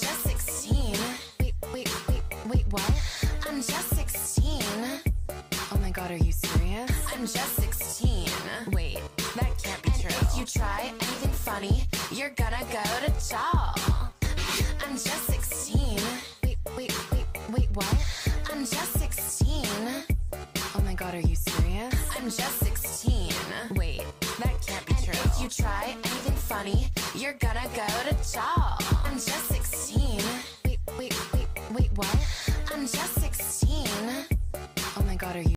just 16. Wait, wait, wait, wait, what? I'm just 16. Oh my god, are you serious? I'm just 16. Wait, that can't be And true. if you try anything funny, you're gonna go to jail. I'm just 16. Wait, wait, wait, wait, what? I'm just 16. Oh my god, are you serious? I'm just 16. Wait, that can't be And true. if you try anything funny, you're gonna go to jail. What?